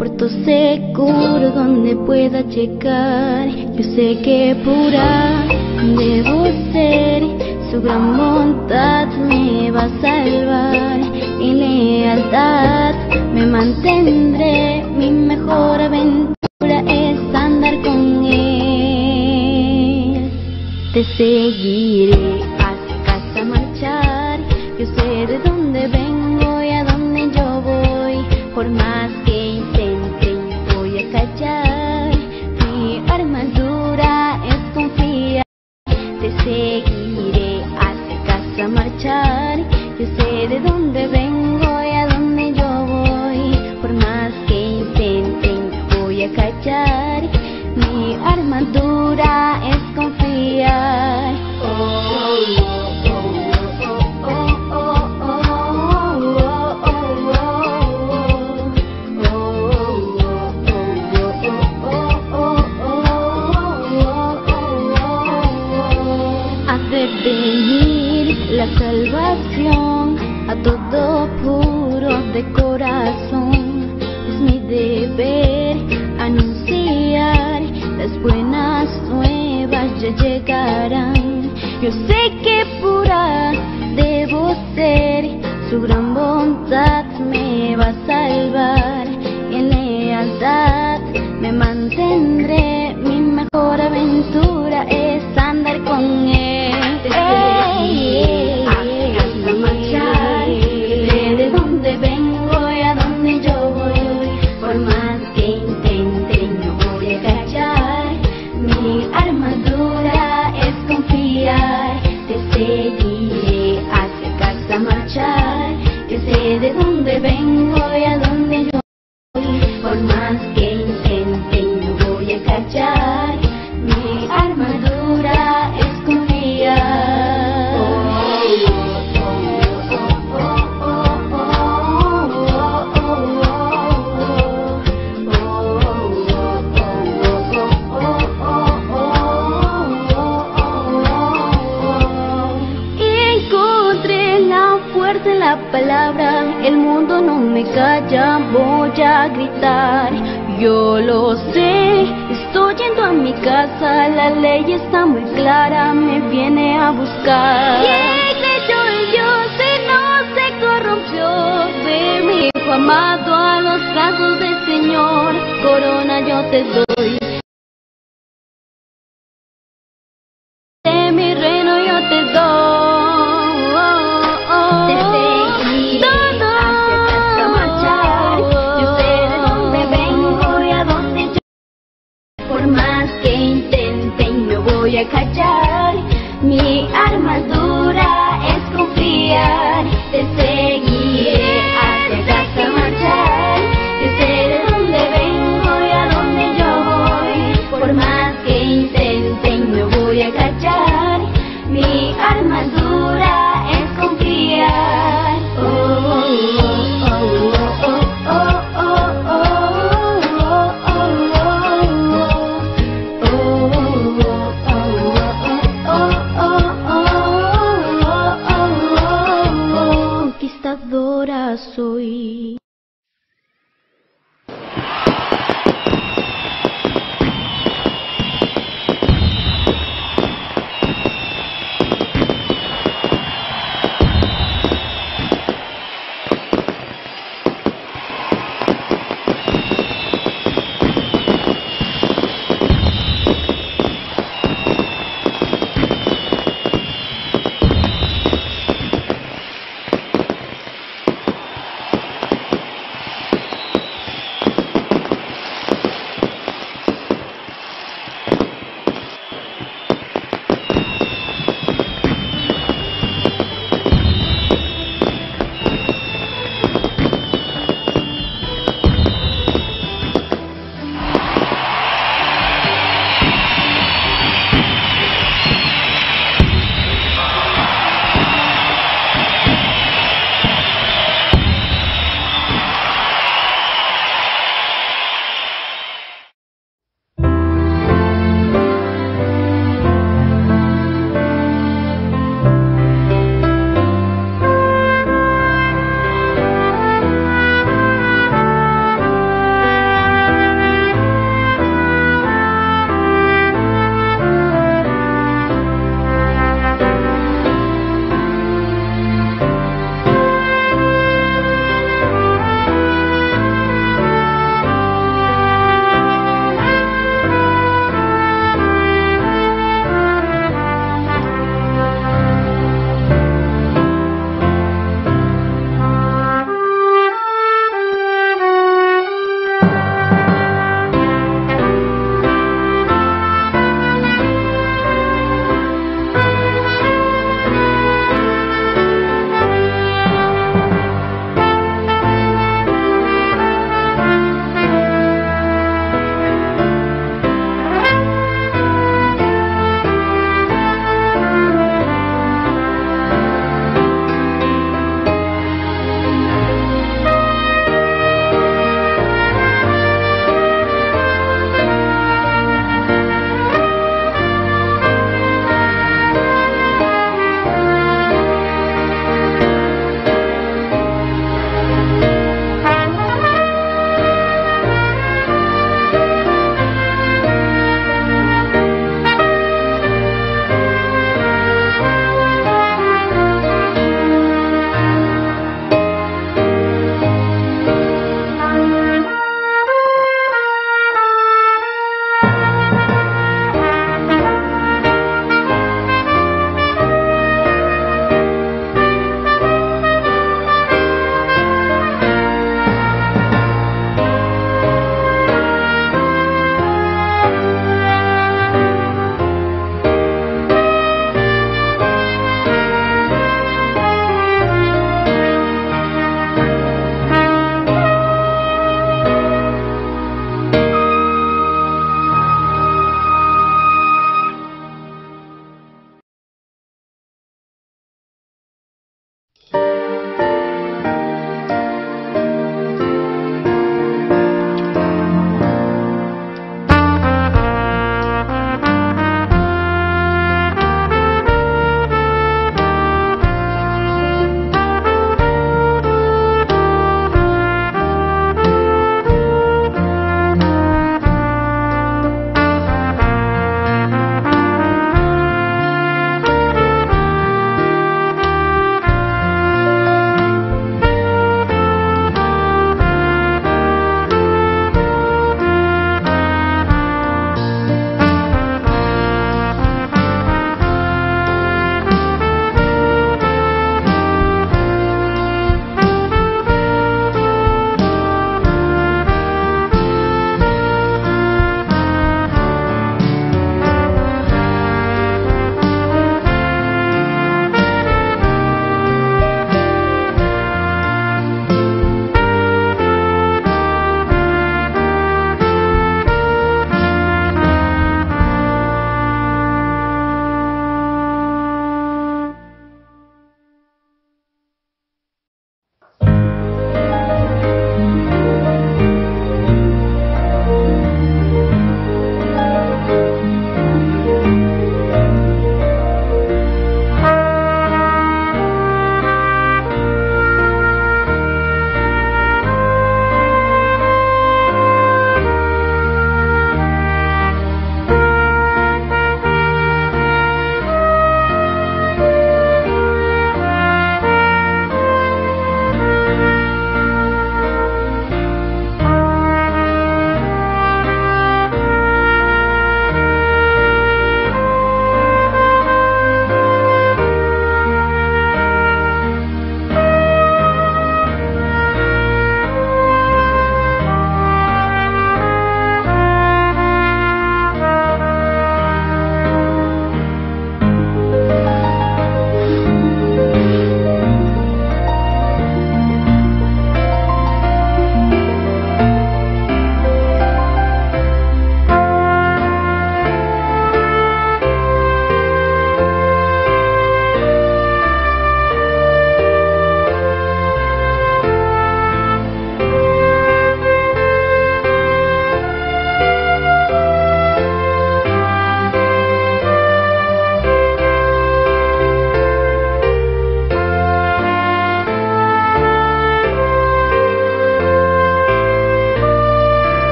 puerto seguro donde pueda checar. Yo sé que pura debo ser, su gran bondad me va a salvar. En lealtad me mantendré, mi mejor aventura es andar con él. Te seguiré. Sé que pura debo ser, su gran bondad me va a salvar. Y en lealtad me mantendré, mi mejor aventura es andar con él. corona yo te doy.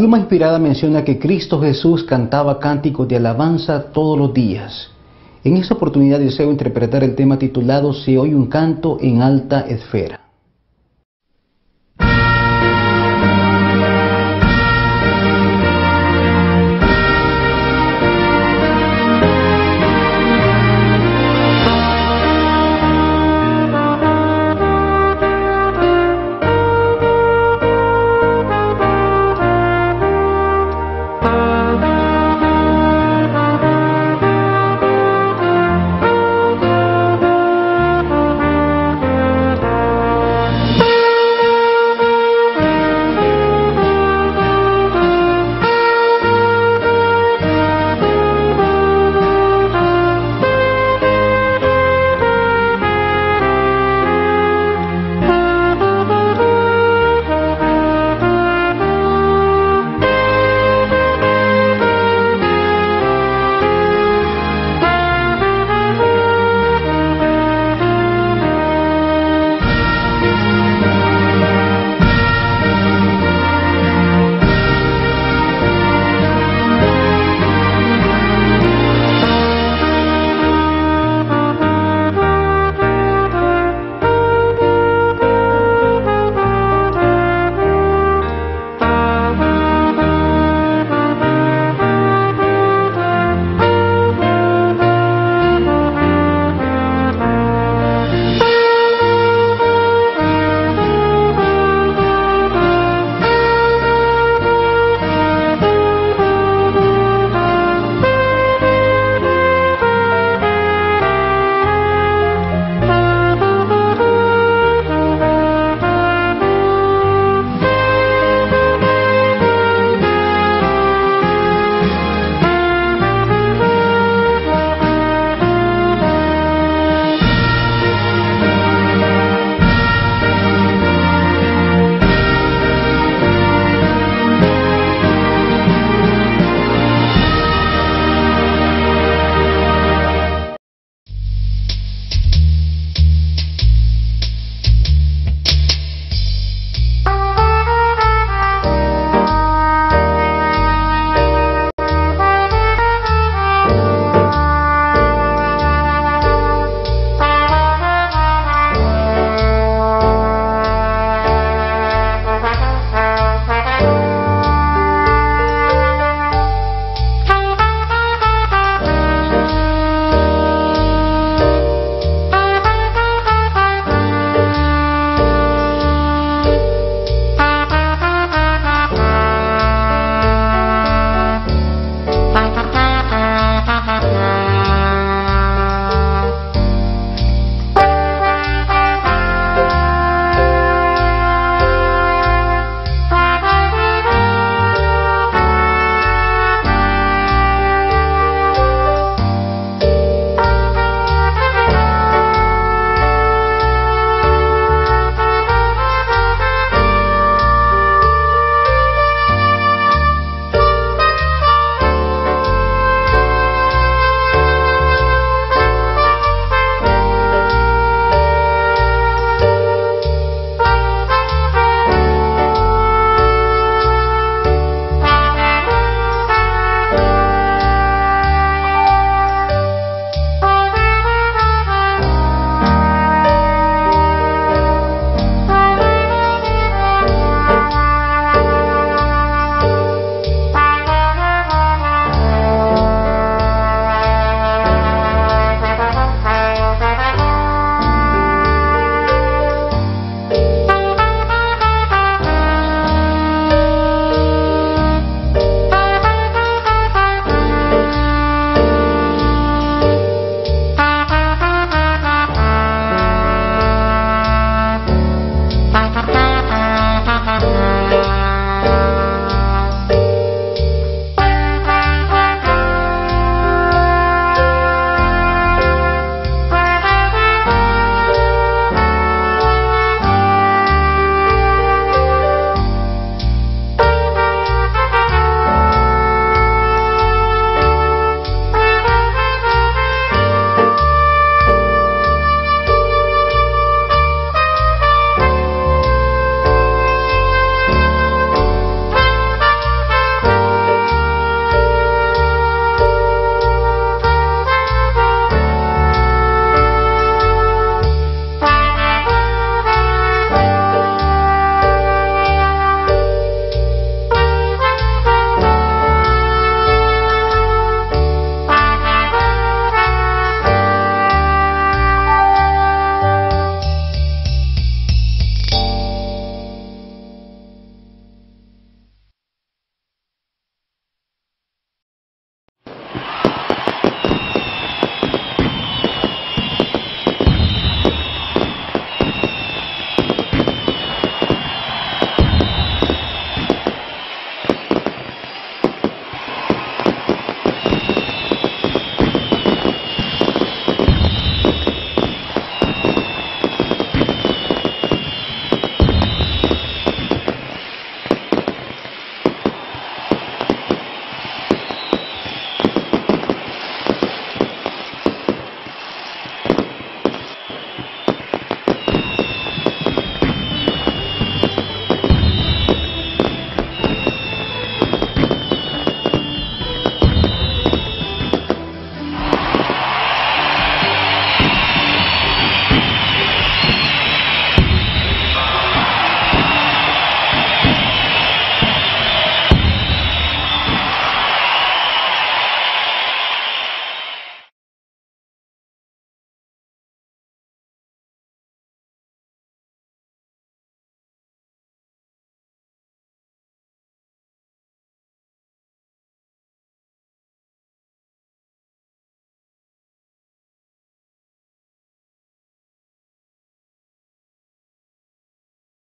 Pluma inspirada menciona que Cristo Jesús cantaba cánticos de alabanza todos los días. En esta oportunidad deseo interpretar el tema titulado Se oye un canto en alta esfera.